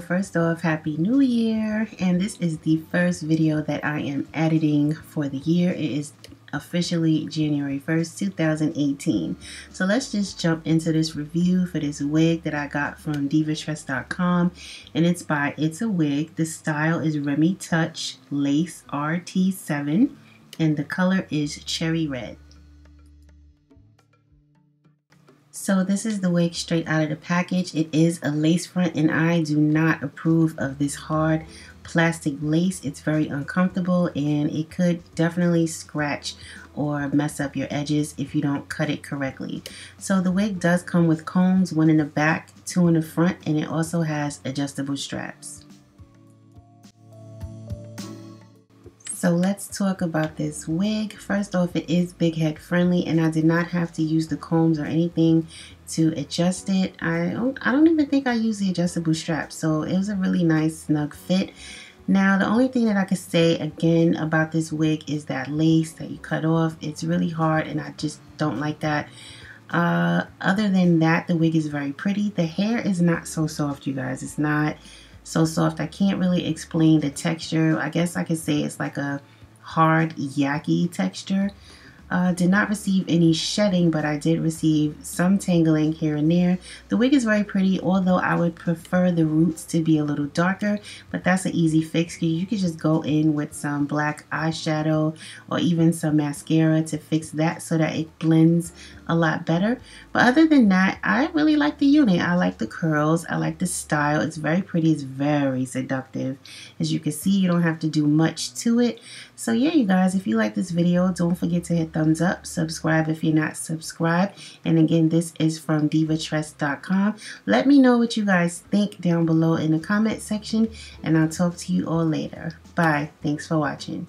first off, Happy New Year! And this is the first video that I am editing for the year. It is officially January 1st, 2018. So let's just jump into this review for this wig that I got from divatress.com and it's by It's a Wig. The style is Remi Touch Lace RT7 and the color is Cherry Red. So this is the wig straight out of the package. It is a lace front and I do not approve of this hard plastic lace. It's very uncomfortable and it could definitely scratch or mess up your edges if you don't cut it correctly. So the wig does come with combs, one in the back, two in the front, and it also has adjustable straps. So let's talk about this wig. First off, it is big head friendly and I did not have to use the combs or anything to adjust it. I don't, I don't even think I used the adjustable strap. So it was a really nice snug fit. Now, the only thing that I could say again about this wig is that lace that you cut off. It's really hard and I just don't like that. Uh, other than that, the wig is very pretty. The hair is not so soft, you guys. It's not so soft. I can't really explain the texture. I guess I could say it's like a hard yucky texture. Uh, did not receive any shedding, but I did receive some tangling here and there. The wig is very pretty, although I would prefer the roots to be a little darker, but that's an easy fix because you could just go in with some black eyeshadow or even some mascara to fix that so that it blends a lot better. But other than that, I really like the unit. I like the curls. I like the style. It's very pretty. It's very seductive. As you can see, you don't have to do much to it. So yeah, you guys, if you like this video, don't forget to hit thumbs up. Subscribe if you're not subscribed. And again, this is from divatress.com. Let me know what you guys think down below in the comment section. And I'll talk to you all later. Bye. Thanks for watching.